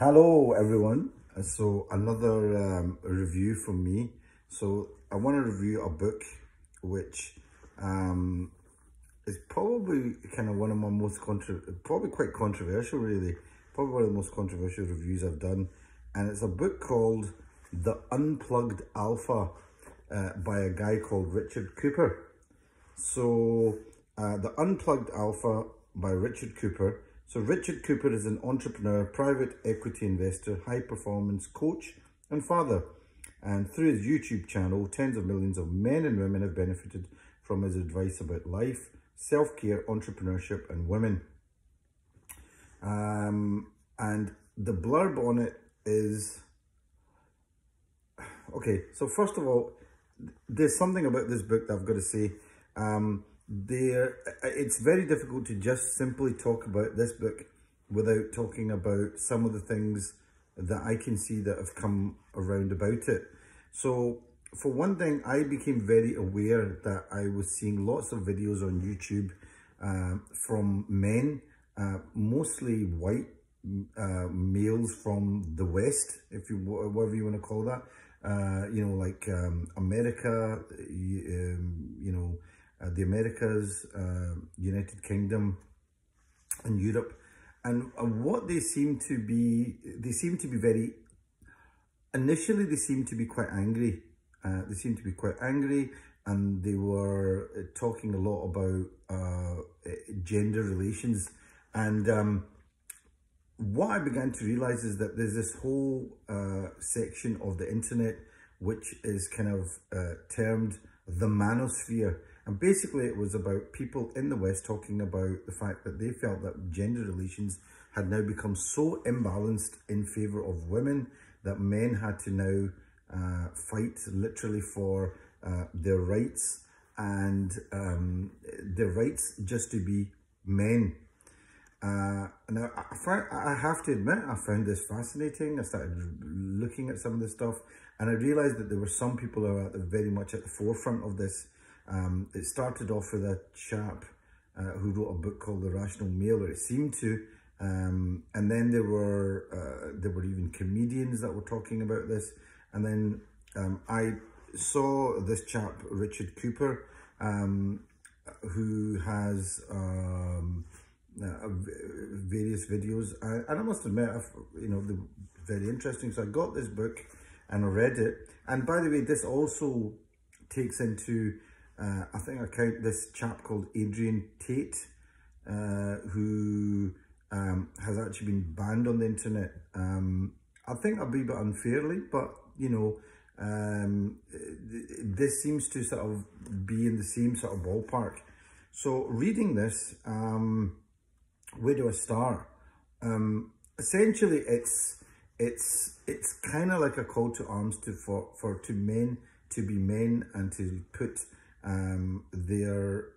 Hello everyone. Uh, So another um, review from me. So I want to review a book which um, is probably kind of one of my most probably quite controversial really. Probably one of the most controversial reviews I've done. And it's a book called The Unplugged Alpha uh, by a guy called Richard Cooper. So, uh, The Unplugged Alpha by Richard Cooper. So, Richard Cooper is an entrepreneur, private equity investor, high performance coach, and father. And through his YouTube channel, tens of millions of men and women have benefited from his advice about life, self care, entrepreneurship, and women. Um, and the blurb on it is okay. So, first of all, there's something about this book that I've got to say. Um, there, it's very difficult to just simply talk about this book without talking about some of the things that I can see that have come around about it. So, for one thing, I became very aware that I was seeing lots of videos on YouTube uh, from men, uh, mostly white uh, males from the West, if you whatever you want to call that. Uh, you know, like um, America, you, um, you know, the Americas, uh, United Kingdom, and Europe, and uh, what they seem to be, they seem to be very. Initially, they seem to be quite angry. Uh, they seem to be quite angry, and they were uh, talking a lot about uh, gender relations, and. Um, what I began to realize is that there's this whole uh, section of the internet which is kind of uh, termed the manosphere. And basically, it was about people in the West talking about the fact that they felt that gender relations had now become so imbalanced in favor of women that men had to now uh, fight literally for uh, their rights and um, their rights just to be men. Uh, now, I, I have to admit, I found this fascinating. I started looking at some of this stuff and I realized that there were some people who are very much at the forefront of this. Um, it started off with a chap uh, who wrote a book called The Rational Male, or it seemed to. Um, and then there were uh, there were even comedians that were talking about this. And then um, I saw this chap, Richard Cooper, um, who has um, uh, various videos and, and I must admit I've, you know they're very interesting so I got this book and I read it and by the way this also takes into uh, I think I count this chap called Andrew Tate uh, who um, has actually been banned on the internet um, I think a bit unfairly but you know um, this seems to sort of be in the same sort of ballpark so reading this um, where do I start? Um, essentially, it's it's it's kind of like a call to arms to for for to men to be men and to put um, their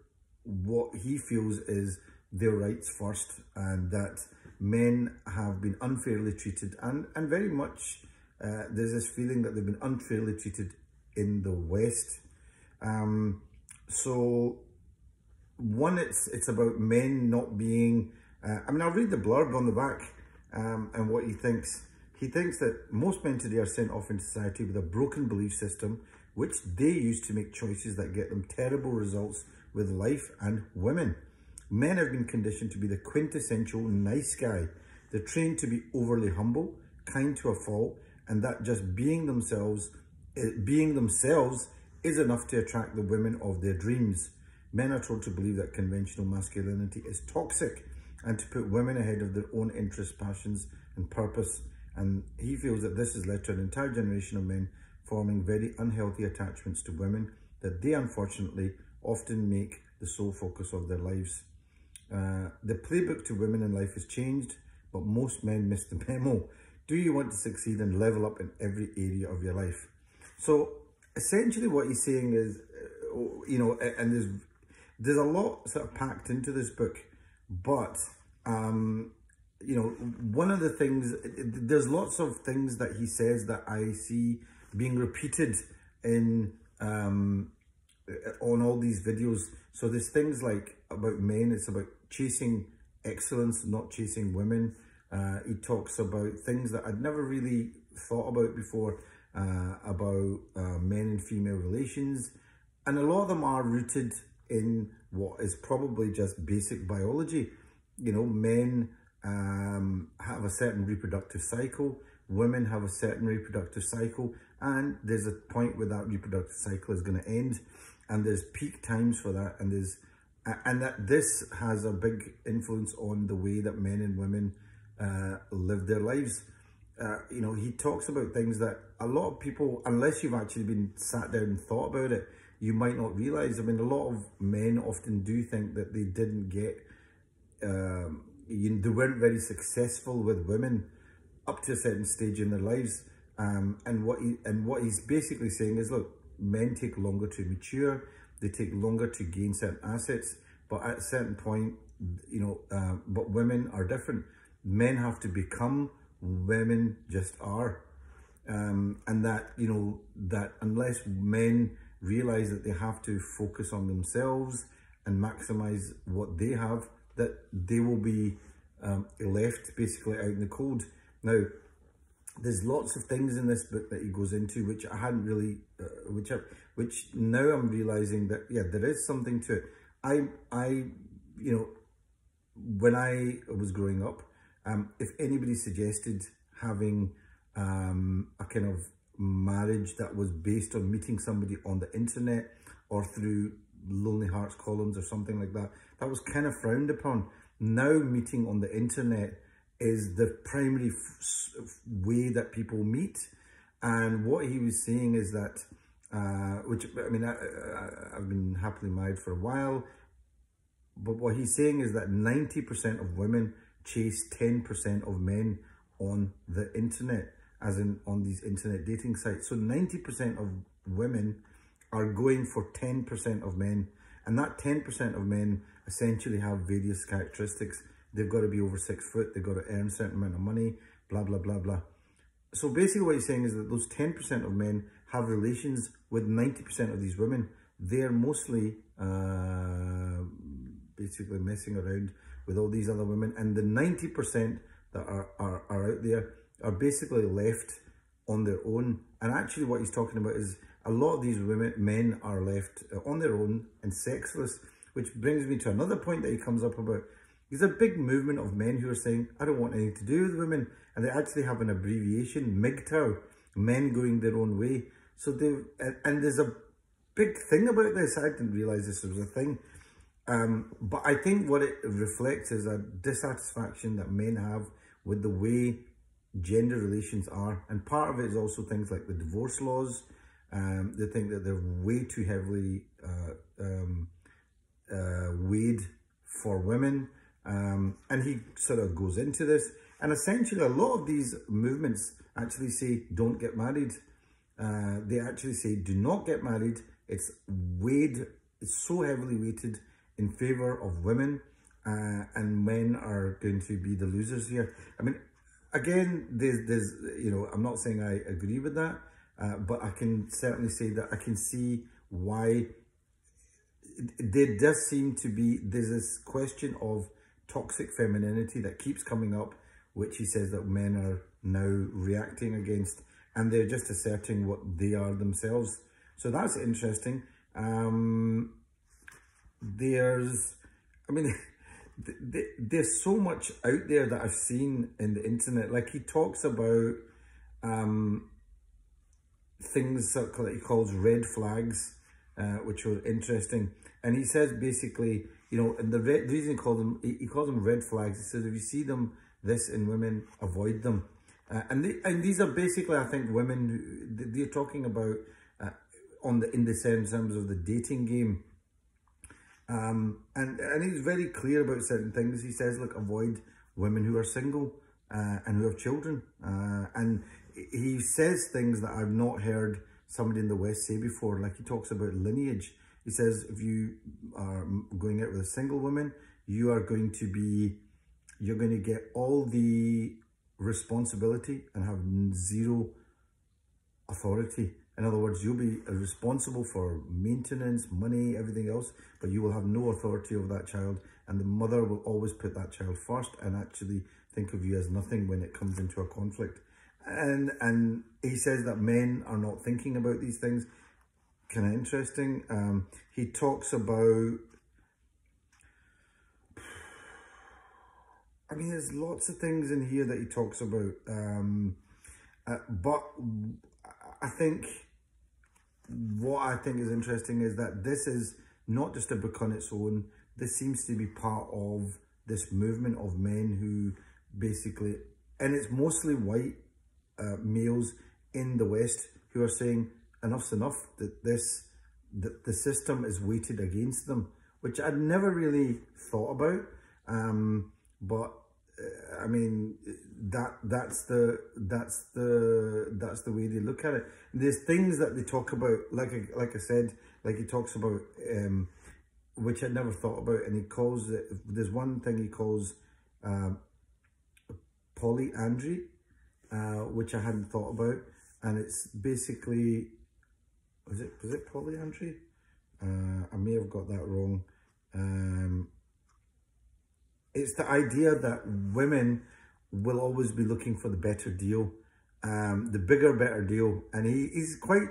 what he feels is their rights first, and that men have been unfairly treated, and and very much uh, there's this feeling that they've been unfairly treated in the West. Um, so one, it's it's about men not being uh, I mean, I'll read the blurb on the back um, and what he thinks. He thinks that most men today are sent off into society with a broken belief system, which they use to make choices that get them terrible results with life and women. Men have been conditioned to be the quintessential nice guy. They're trained to be overly humble, kind to a fault, and that just being themselves, eh, being themselves is enough to attract the women of their dreams. Men are told to believe that conventional masculinity is toxic and to put women ahead of their own interests, passions, and purpose. And he feels that this has led to an entire generation of men forming very unhealthy attachments to women that they unfortunately often make the sole focus of their lives. Uh, the playbook to women in life has changed, but most men miss the memo. Do you want to succeed and level up in every area of your life? So essentially what he's saying is, uh, you know, and there's, there's a lot sort of packed into this book but, um, you know, one of the things, there's lots of things that he says that I see being repeated in, um, on all these videos. So there's things like about men, it's about chasing excellence, not chasing women. Uh, he talks about things that I'd never really thought about before, uh, about uh, men and female relations. And a lot of them are rooted in what is probably just basic biology. You know, men um, have a certain reproductive cycle, women have a certain reproductive cycle, and there's a point where that reproductive cycle is going to end, and there's peak times for that, and there's and that this has a big influence on the way that men and women uh, live their lives. Uh, you know, he talks about things that a lot of people, unless you've actually been sat down and thought about it, you might not realize. I mean, a lot of men often do think that they didn't get, um, you, they weren't very successful with women up to a certain stage in their lives. Um, and what he and what he's basically saying is, look, men take longer to mature, they take longer to gain certain assets, but at a certain point, you know, uh, but women are different. Men have to become, women just are. Um, and that, you know, that unless men realize that they have to focus on themselves and maximize what they have, that they will be um, left basically out in the cold. Now, there's lots of things in this book that he goes into which I hadn't really, uh, which I, which now I'm realizing that yeah, there is something to it. I I you know when I was growing up, um, if anybody suggested having um, a kind of marriage that was based on meeting somebody on the internet or through Lonely Hearts columns or something like that, that was kind of frowned upon. Now meeting on the internet is the primary way that people meet. And what he was saying is that, uh, which, I mean, I, I, I've been happily married for a while, but what he's saying is that 90% of women chase 10% of men on the internet, as in on these internet dating sites. So 90% of women are going for 10% of men. And that 10% of men essentially have various characteristics They've got to be over six foot. They've got to earn a certain amount of money, blah, blah, blah, blah. So basically what he's saying is that those 10% of men have relations with 90% of these women. They're mostly uh, basically messing around with all these other women. And the 90% that are, are, are out there are basically left on their own. And actually what he's talking about is a lot of these women, men are left on their own and sexless, which brings me to another point that he comes up about, there's a big movement of men who are saying, I don't want anything to do with women. And they actually have an abbreviation, MGTOW, men going their own way. So they, and there's a big thing about this. I didn't realize this was a thing. Um, but I think what it reflects is a dissatisfaction that men have with the way gender relations are. And part of it is also things like the divorce laws. Um, they think that they're way too heavily uh, um, uh, weighed for women. Um, and he sort of goes into this. And essentially, a lot of these movements actually say, don't get married. Uh, they actually say, do not get married. It's weighed, it's so heavily weighted in favor of women. Uh, and men are going to be the losers here. I mean, again, there's, there's, you know, I'm not saying I agree with that, uh, but I can certainly say that I can see why there does seem to be, there's this question of toxic femininity that keeps coming up, which he says that men are now reacting against, and they're just asserting what they are themselves. So that's interesting. Um, there's, I mean, there's so much out there that I've seen in the internet. Like he talks about um, things that he calls red flags, uh, which were interesting. And he says basically you know, and the, reason he calls them, he, calls them red flags. He says if you see them, this in women, avoid them. Uh, and they, and these are basically, I think, women. They're talking about uh, on the in the terms of the dating game. Um, and and he's very clear about certain things. He says, look, avoid women who are single uh, and who have children. Uh, and he says things that I've not heard somebody in the West say before. Like he talks about lineage. He says if you are going out with a single woman, you are going to be, you're going to get all the responsibility and have zero authority. In other words, you'll be responsible for maintenance, money, everything else, but you will have no authority over that child. And the mother will always put that child first and actually think of you as nothing when it comes into a conflict. And and he says that men are not thinking about these things. Kind of interesting. Um, he talks about. I mean, there's lots of things in here that he talks about. Um, uh, but I think what I think is interesting is that this is not just a book on its own. This seems to be part of this movement of men who basically, and it's mostly white uh, males in the West who are saying enough's enough, that this, that the system is weighted against them, which I'd never really thought about. Um, but uh, I mean, that that's the that's the that's the way they look at it. There's things that they talk about, like I, like I said, like he talks about, um, which I'd never thought about, and he calls it. There's one thing he calls um, polyandry, uh, which I hadn't thought about, and it's basically, was it was it polyandry? Uh, I may have got that wrong. Um, it's the idea that women will always be looking for the better deal, um, the bigger, better deal. And he, he's quite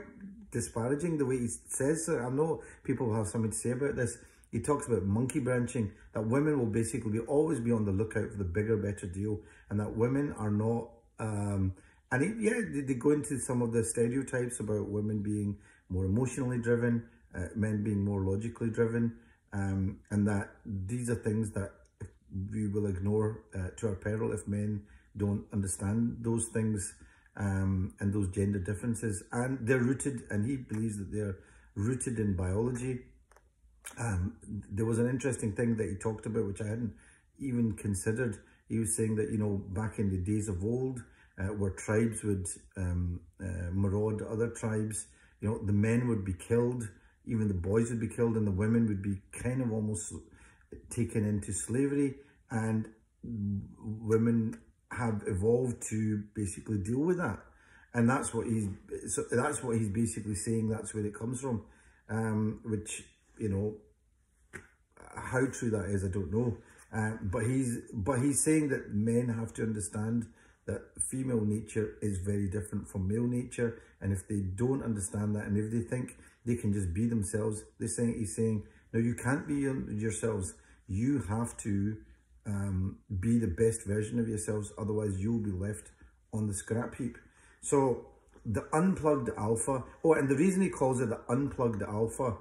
disparaging the way he says so. I know people have something to say about this. He talks about monkey branching, that women will basically always be on the lookout for the bigger, better deal, and that women are not. Um, and yeah, they, they, go into some of the stereotypes about women being more emotionally driven, uh, men being more logically driven, um, and that these are things that we will ignore uh, to our peril if men don't understand those things um, and those gender differences. And they're rooted, and he believes that they're rooted in biology. Um, there was an interesting thing that he talked about, which I hadn't even considered. He was saying that, you know, back in the days of old, uh, where tribes would um, uh, maraud other tribes, you know, the men would be killed, even the boys would be killed, and the women would be kind of almost taken into slavery and women have evolved to basically deal with that. And that's what he's so that's what he's basically saying that's where it comes from. Um, which you know how true that is i don't know. Uh, but he's but he's saying that men have to understand that female nature is very different from male nature and if they don't understand that and if they think they can just be themselves they're saying he's saying no you can't be yourselves you have to um, be the best version of yourselves. Otherwise, you'll be left on the scrap heap. So the unplugged alpha, oh, and the reason he calls it the unplugged alpha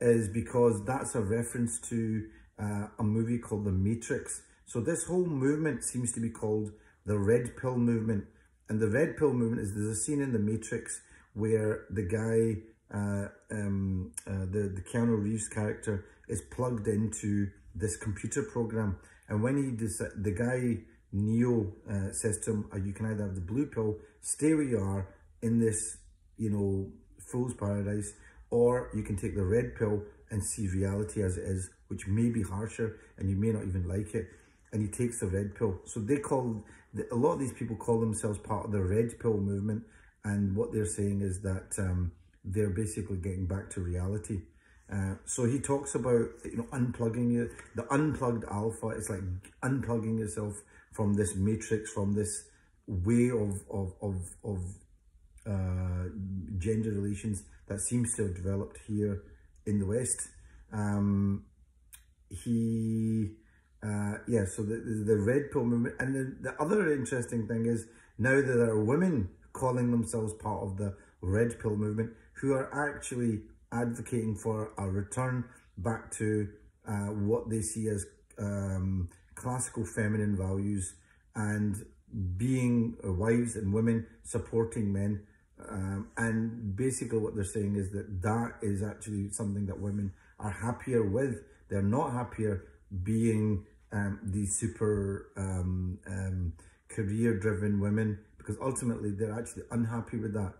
is because that's a reference to uh, a movie called The Matrix. So this whole movement seems to be called the red pill movement. And the red pill movement is there's a scene in The Matrix where the guy, uh, um, uh, the, the Keanu Reeves character is plugged into this computer program. And when he does, the guy Neo uh, says to him, uh, you can either have the blue pill, stay where you are in this, you know, fool's paradise, or you can take the red pill and see reality as it is, which may be harsher and you may not even like it. And he takes the red pill. So they call, a lot of these people call themselves part of the red pill movement. And what they're saying is that um, they're basically getting back to reality. Uh, so he talks about you know unplugging you, the unplugged alpha. It's like unplugging yourself from this matrix, from this way of of of, of uh, gender relations that seems to have developed here in the West. Um, he, uh, yeah, so the, the red pill movement. And the, the other interesting thing is now that there are women calling themselves part of the red pill movement who are actually advocating for a return back to uh, what they see as um, classical feminine values and being wives and women supporting men. Um, and basically what they're saying is that that is actually something that women are happier with. They're not happier being um, these super um, um, career-driven women because ultimately they're actually unhappy with that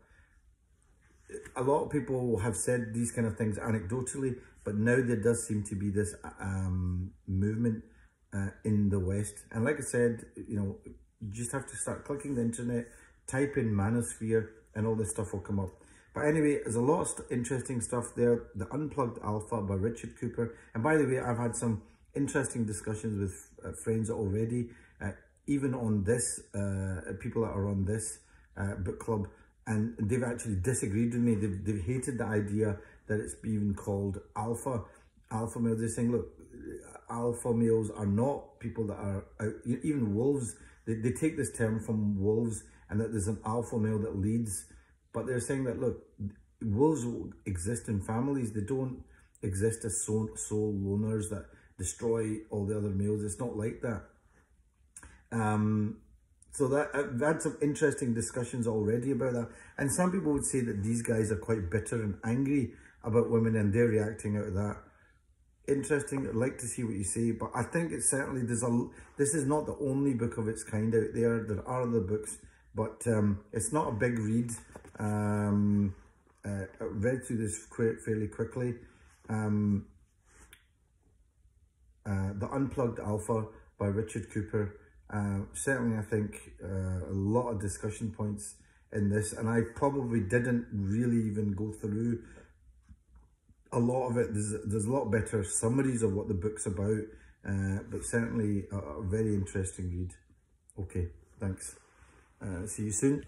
a lot of people have said these kind of things anecdotally, but now there does seem to be this um, movement uh, in the West. And like I said, you know, you just have to start clicking the internet, type in manosphere, and all this stuff will come up. But anyway, there's a lot of st interesting stuff there. The Unplugged Alpha by Richard Cooper. And by the way, I've had some interesting discussions with uh, friends already. Uh, even on this, uh, people that are on this uh, book club, and they've actually disagreed with me. They've, they've hated the idea that it's even called alpha, alpha male. They're saying, look, alpha males are not people that are out, even wolves. They, they take this term from wolves and that there's an alpha male that leads. But they're saying that, look, wolves exist in families. They don't exist as sole, soul loners that destroy all the other males. It's not like that. Um, so that I've had some interesting discussions already about that. And some people would say that these guys are quite bitter and angry about women and they're reacting out of that. Interesting. I'd like to see what you say, but I think it's certainly there's a. This is not the only book of its kind out there. There are other books, but um, it's not a big read. Um, uh, I read through this fairly quickly. Um, uh, the Unplugged Alpha by Richard Cooper. Uh, certainly, I think uh, a lot of discussion points in this, and I probably didn't really even go through a lot of it. There's, there's a lot better summaries of what the book's about, uh, but certainly a, a, very interesting read. Okay, thanks. Uh, see you soon.